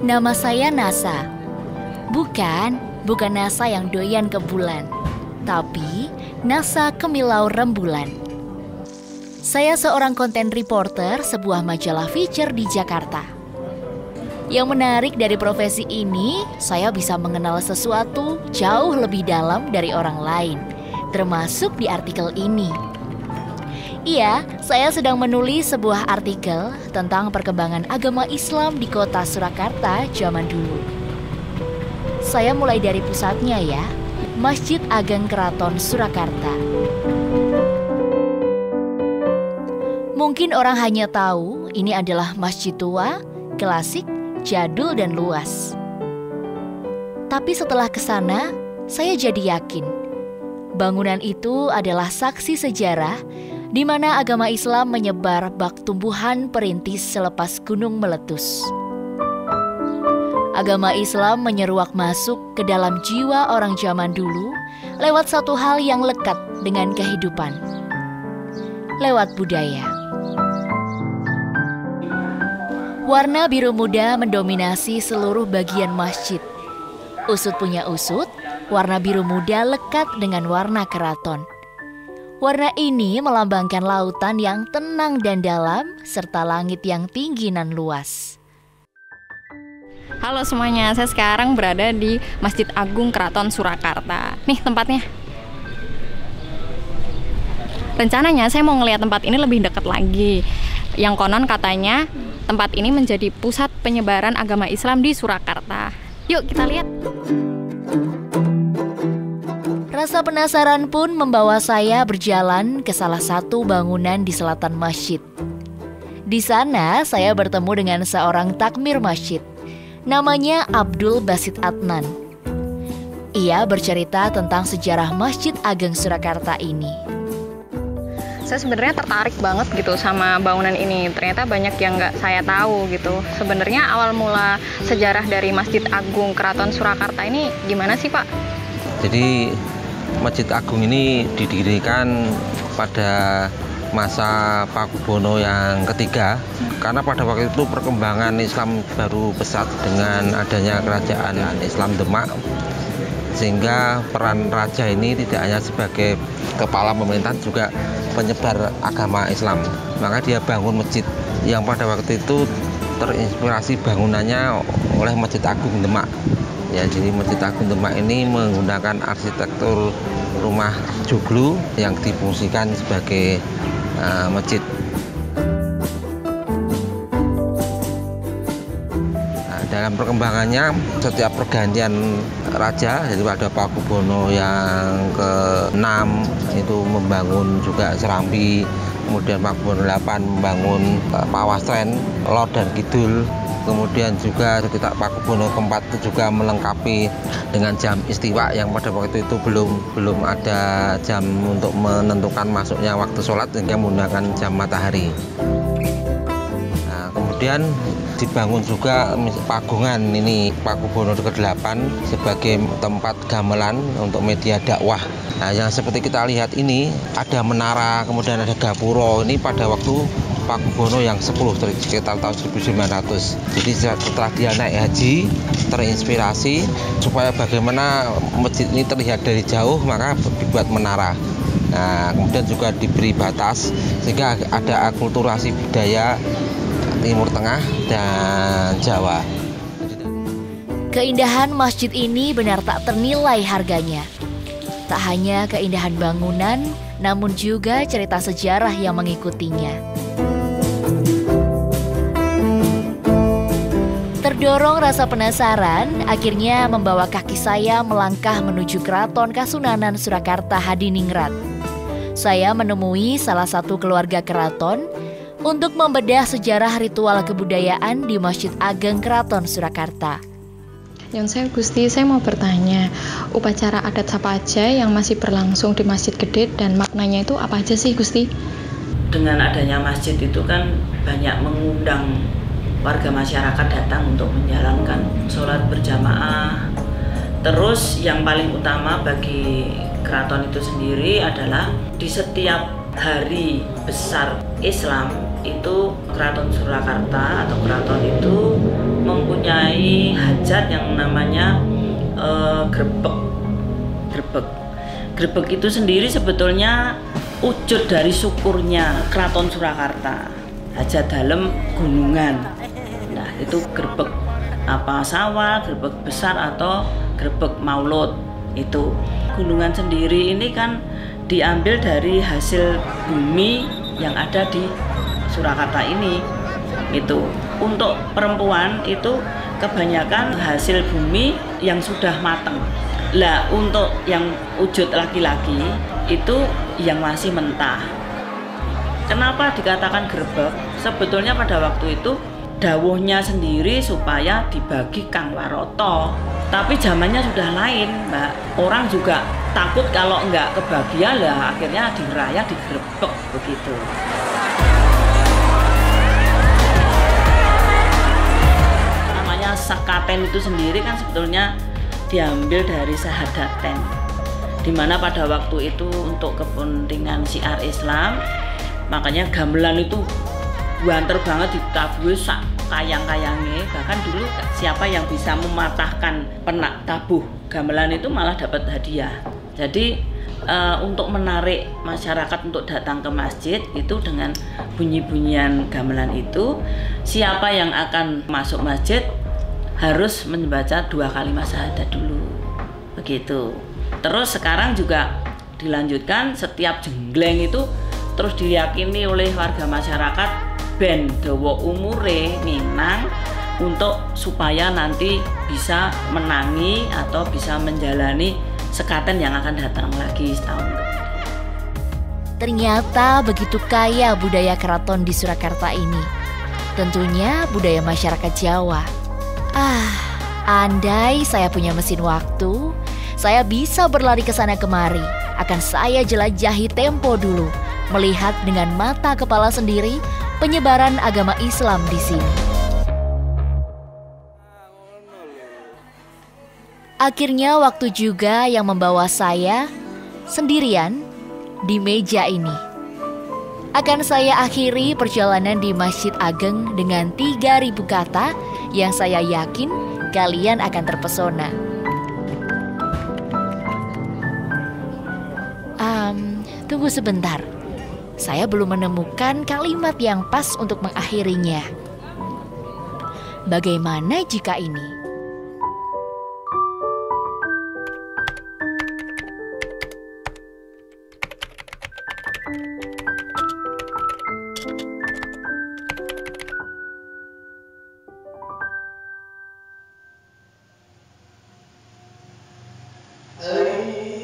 Nama saya Nasa. Bukan, bukan Nasa yang doyan ke bulan. Tapi Nasa Kemilau Rembulan. Saya seorang konten reporter sebuah majalah feature di Jakarta. Yang menarik dari profesi ini, saya bisa mengenal sesuatu jauh lebih dalam dari orang lain, termasuk di artikel ini. Iya, saya sedang menulis sebuah artikel tentang perkembangan agama Islam di kota Surakarta zaman dulu. Saya mulai dari pusatnya ya, Masjid Ageng Keraton Surakarta. Mungkin orang hanya tahu ini adalah masjid tua, klasik, jadul dan luas. Tapi setelah ke sana, saya jadi yakin bangunan itu adalah saksi sejarah di mana agama Islam menyebar bak tumbuhan perintis selepas gunung meletus. Agama Islam menyeruak masuk ke dalam jiwa orang zaman dulu lewat satu hal yang lekat dengan kehidupan. Lewat budaya. Warna biru muda mendominasi seluruh bagian masjid. Usut punya usut, warna biru muda lekat dengan warna keraton. Warna ini melambangkan lautan yang tenang dan dalam, serta langit yang tinggi dan luas. Halo semuanya, saya sekarang berada di Masjid Agung Keraton Surakarta. Nih tempatnya. Rencananya saya mau ngeliat tempat ini lebih dekat lagi. Yang konon katanya tempat ini menjadi pusat penyebaran agama Islam di Surakarta. Yuk kita lihat. Rasa penasaran pun membawa saya berjalan ke salah satu bangunan di selatan masjid. Di sana saya bertemu dengan seorang takmir masjid. Namanya Abdul Basit Adnan. Ia bercerita tentang sejarah Masjid Ageng Surakarta ini. Saya sebenarnya tertarik banget gitu sama bangunan ini. Ternyata banyak yang nggak saya tahu gitu. Sebenarnya awal mula sejarah dari Masjid Agung Keraton Surakarta ini gimana sih Pak? Jadi Masjid Agung ini didirikan pada masa Pakubono yang ketiga. Karena pada waktu itu perkembangan Islam baru pesat dengan adanya kerajaan Islam Demak. Sehingga peran raja ini tidak hanya sebagai kepala pemerintahan juga penyebar agama Islam. Maka dia bangun masjid yang pada waktu itu terinspirasi bangunannya oleh Masjid Agung Demak ya jadi Masjid Agung Demak ini menggunakan arsitektur rumah joglo yang difungsikan sebagai uh, masjid. Nah, dalam perkembangannya setiap pergantian raja jadi pada Pakubono yang ke-6 itu membangun juga Serambi kemudian Pakubono 8 membangun uh, Pawastren Lor dan Kidul kemudian juga sekitar Pakubono keempat itu juga melengkapi dengan jam istiwa yang pada waktu itu belum belum ada jam untuk menentukan masuknya waktu sholat sehingga menggunakan jam matahari. Nah, kemudian dibangun juga pagungan ini Pakubono ke-8 sebagai tempat gamelan untuk media dakwah. Nah yang seperti kita lihat ini ada menara kemudian ada gapuro. Ini pada waktu Pakubono yang 10 sekitar tahun 1900 jadi setelah dia naik haji terinspirasi supaya bagaimana masjid ini terlihat dari jauh maka dibuat menara. Nah kemudian juga diberi batas sehingga ada akulturasi budaya Timur Tengah dan Jawa Keindahan masjid ini benar tak ternilai harganya. Tak hanya keindahan bangunan, namun juga cerita sejarah yang mengikutinya. Terdorong rasa penasaran, akhirnya membawa kaki saya melangkah menuju Keraton Kasunanan Surakarta Hadiningrat. Saya menemui salah satu keluarga keraton untuk membedah sejarah ritual kebudayaan di Masjid Ageng Keraton Surakarta. Yang saya Gusti, saya mau bertanya, upacara adat apa aja yang masih berlangsung di Masjid Gede dan maknanya itu apa aja sih Gusti? Dengan adanya masjid itu kan banyak mengundang warga masyarakat datang untuk menjalankan sholat berjamaah. Terus yang paling utama bagi keraton itu sendiri adalah di setiap hari besar Islam itu keraton Surakarta atau keraton itu mempunyai hajat yang namanya uh, grebek. Grebek. Itu sendiri sebetulnya wujud dari syukurnya Keraton Surakarta. Hajat dalam gunungan. Nah, itu grebek apa sawah, grebek besar atau grebek maulud itu. Gunungan sendiri ini kan diambil dari hasil bumi yang ada di Surakarta ini. Itu untuk perempuan itu kebanyakan hasil bumi yang sudah matang. Lah untuk yang wujud laki-laki itu yang masih mentah. Kenapa dikatakan gerbek? Sebetulnya pada waktu itu dawuhnya sendiri supaya dibagi kang waroto. Tapi zamannya sudah lain, Mbak. Orang juga takut kalau nggak kebagian lah akhirnya diraya digerebek begitu. Sakaten itu sendiri kan sebetulnya diambil dari sahadaten di mana pada waktu itu untuk kepentingan siar Islam makanya gamelan itu banter banget di tabuh sak kayang-kayangnya bahkan dulu siapa yang bisa mematahkan penak tabuh gamelan itu malah dapat hadiah. Jadi uh, untuk menarik masyarakat untuk datang ke masjid itu dengan bunyi-bunyian gamelan itu siapa yang akan masuk masjid harus membaca dua kalimat syahadat dulu begitu terus sekarang juga dilanjutkan setiap jenggleng itu terus diyakini oleh warga masyarakat ben dawa umure minang untuk supaya nanti bisa menangi atau bisa menjalani sekaten yang akan datang lagi setahun Ternyata begitu kaya budaya keraton di Surakarta ini. Tentunya budaya masyarakat Jawa. Ah, andai saya punya mesin waktu, saya bisa berlari ke sana kemari. Akan saya jelajahi tempo dulu, melihat dengan mata kepala sendiri penyebaran agama Islam di sini. Akhirnya waktu juga yang membawa saya sendirian di meja ini. Akan saya akhiri perjalanan di Masjid Ageng dengan 3000 kata yang saya yakin kalian akan terpesona. Um, tunggu sebentar. Saya belum menemukan kalimat yang pas untuk mengakhirinya. Bagaimana jika ini? أن